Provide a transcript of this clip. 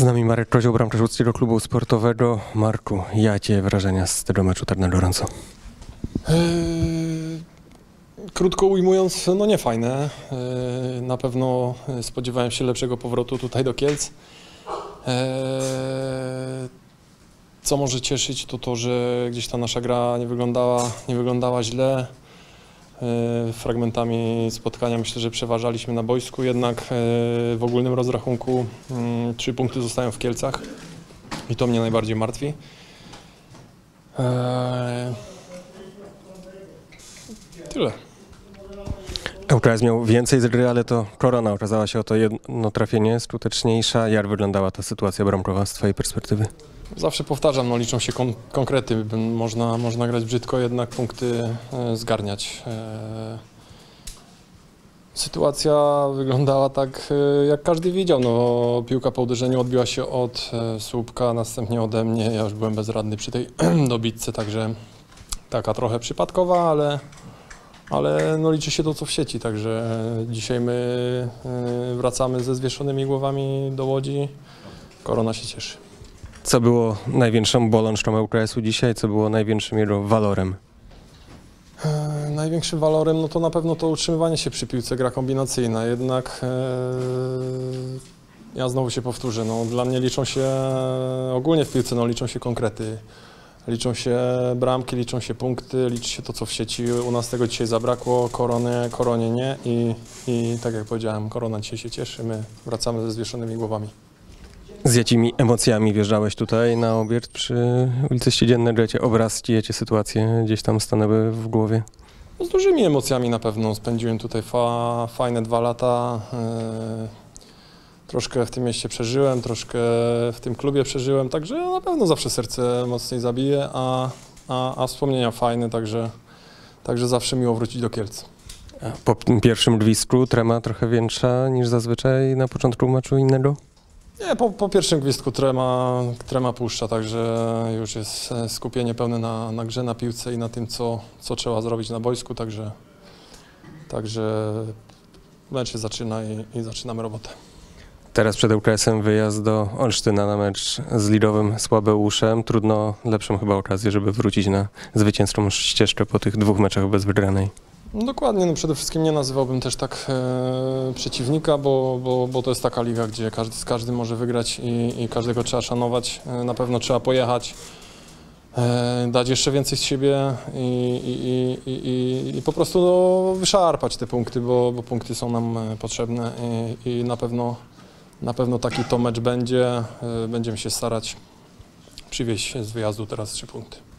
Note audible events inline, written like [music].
Z nami Marek Kozioł, bramkarz Łódzkiego Klubu Sportowego. Marku, jakie wrażenia z tego meczu na gorąco? Eee, Krótko ujmując, no nie fajne. Eee, Na pewno e, spodziewałem się lepszego powrotu tutaj do Kielc. Co może cieszyć, to to, że gdzieś ta nasza gra nie wyglądała, nie wyglądała źle. Eee, Fragmentami spotkania myślę, że przeważaliśmy na boisku, jednak e, w ogólnym rozrachunku mm, trzy punkty zostają w Kielcach i to mnie najbardziej martwi. Eee, Tyle. ŁKS miał więcej z gry, ale to korona okazała się o to jedno trafienie skuteczniejsza. Jak wyglądała ta sytuacja bramkowa z Twojej perspektywy? Zawsze powtarzam, no liczą się kon konkrety. Można, można grać brzydko, jednak punkty e, zgarniać. E, sytuacja wyglądała tak, e, jak każdy widział. No, piłka po uderzeniu odbiła się od e, słupka, następnie ode mnie. Ja już byłem bezradny przy tej [clears throat] dobitce, także taka trochę przypadkowa, ale, ale no, liczy się to, co w sieci. Także dzisiaj my e, wracamy ze zwieszonymi głowami do Łodzi. Korona się cieszy. Co było największą bolączką ŁKS-u dzisiaj? Co było największym jego walorem? E, Największym walorem no to na pewno to utrzymywanie się przy piłce, gra kombinacyjna. Jednak e, ja znowu się powtórzę, no, dla mnie liczą się ogólnie w piłce no, liczą się konkrety. Liczą się bramki, liczą się punkty, liczy się to, co w sieci. U nas tego dzisiaj zabrakło, korony, koronie nie i, i tak jak powiedziałem, korona dzisiaj się cieszy, my wracamy ze zwieszonymi głowami. Z jakimi emocjami wjeżdżałeś tutaj na obiekt przy ulicy Ścidziennej? Jakie obrazki, jakie sytuacje gdzieś tam stanęły w głowie? No, z dużymi emocjami na pewno. Spędziłem tutaj fa, fajne dwa lata. e, troszkę w tym mieście przeżyłem, troszkę w tym klubie przeżyłem, także na pewno zawsze serce mocniej zabije, a, a, a wspomnienia fajne, także, także zawsze miło wrócić do Kielc. Po pierwszym gwizdku trema trochę większa niż zazwyczaj na początku meczu innego? Nie, po, po pierwszym gwizdku trema, trema puszcza, także już jest e, skupienie pełne na, na grze, na piłce i na tym, co, co trzeba zrobić na boisku, także, także mecz się zaczyna i, i zaczynamy robotę. Teraz przed ŁKS-em wyjazd do Olsztyna na mecz z Lidowym Słabeuszem. Trudno lepszą chyba okazję, żeby wrócić na zwycięską ścieżkę po tych dwóch meczach bez wygranej. No dokładnie, no przede wszystkim nie nazywałbym też tak e, przeciwnika, bo, bo, bo to jest taka liga, gdzie każdy z każdym może wygrać i, i każdego trzeba szanować. E, na pewno trzeba pojechać, e, dać jeszcze więcej z siebie i, i, i, i, po prostu no, wyszarpać te punkty, bo, bo punkty są nam e, potrzebne i, i na pewno na pewno taki to mecz będzie. E, będziemy się starać przywieźć z wyjazdu teraz trzy punkty.